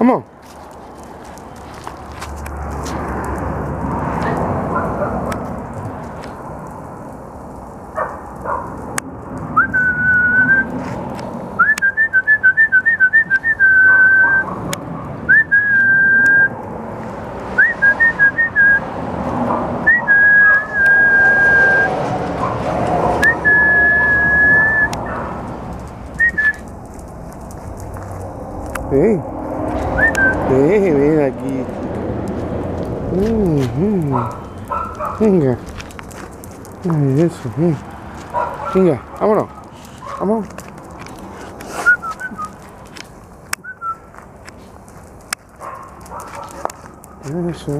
Vamos. Sí. Sí, ven aquí. Mm, mm. Venga. Ay, eso. mm. Venga, vámonos. Vamos. Eso.